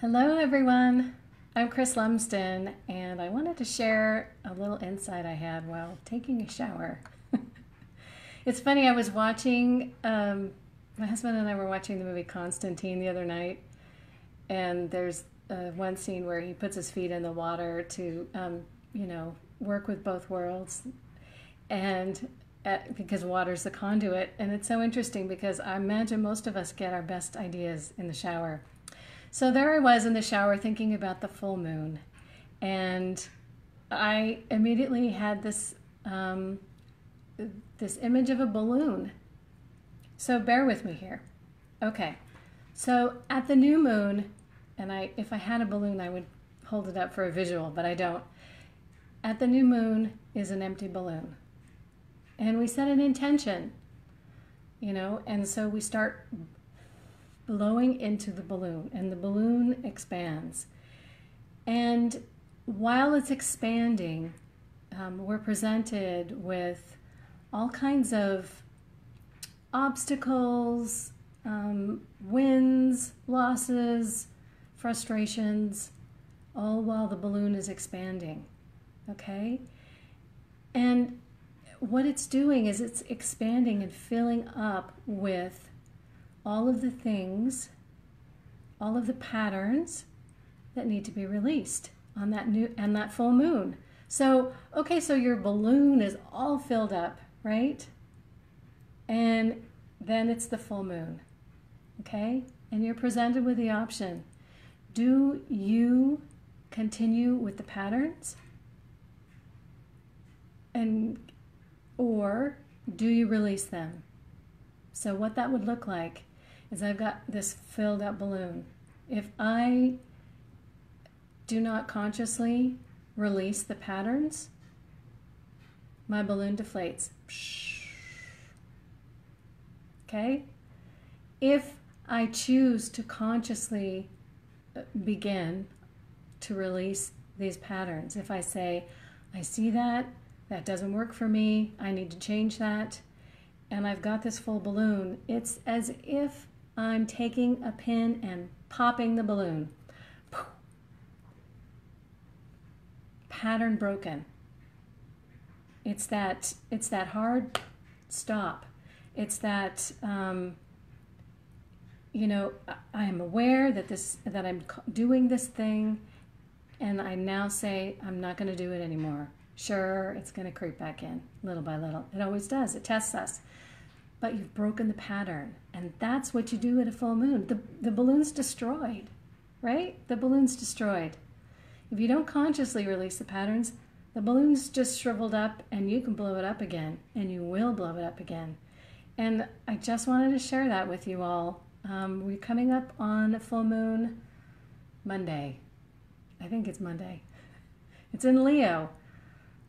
Hello, everyone. I'm Kriss Lumsden, and I wanted to share a little insight I had while taking a shower. it's funny, I was watching, um, my husband and I were watching the movie Constantine the other night, and there's uh, one scene where he puts his feet in the water to, um, you know, work with both worlds. And at, uh, because water's the conduit. And it's so interesting because I imagine most of us get our best ideas in the shower. So there I was in the shower thinking about the full moon, and I immediately had this um, this image of a balloon. So bear with me here. Okay, so at the new moon, and I if I had a balloon, I would hold it up for a visual, but I don't. At the new moon is an empty balloon, and we set an intention, you know, and so we start blowing into the balloon, and the balloon expands. And while it's expanding, um, we're presented with all kinds of obstacles, um, wins, losses, frustrations, all while the balloon is expanding. Okay? And what it's doing is it's expanding and filling up with all of the things, all of the patterns that need to be released on that new and that full moon. So, okay, so your balloon is all filled up, right? And then it's the full moon. Okay? And you're presented with the option. Do you continue with the patterns? And or do you release them? So what that would look like is I've got this filled up balloon. If I do not consciously release the patterns, my balloon deflates. Okay? If I choose to consciously uh, begin to release these patterns, if I say, I see that, that doesn't work for me, I need to change that, and I've got this full balloon, it's as if I'm taking a pin and popping the balloon. Pattern broken. It's that it's that hard stop. It's that um, you know I am aware that this that I'm doing this thing, and I now say I'm not going to do it anymore. Sure, it's going to creep back in little by little. It always does. It tests us but you've broken the pattern. And that's what you do at a full moon. The, the balloon's destroyed, right? The balloon's destroyed. If you don't consciously release the patterns, the balloon's just shriveled up and you can blow it up again, and you will blow it up again. And I just wanted to share that with you all. Um, we're coming up on a full moon Monday. I think it's Monday. It's in Leo,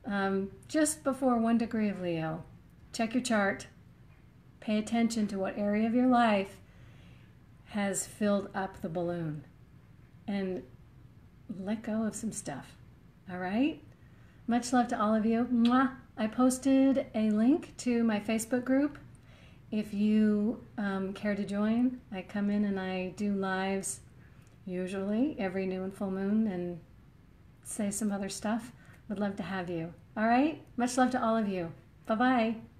um, just before one degree of Leo. Check your chart. Pay attention to what area of your life has filled up the balloon and let go of some stuff. All right? Much love to all of you. Mwah. I posted a link to my Facebook group. If you um, care to join, I come in and I do lives usually every new and full moon and say some other stuff. Would love to have you. All right? Much love to all of you. Bye bye.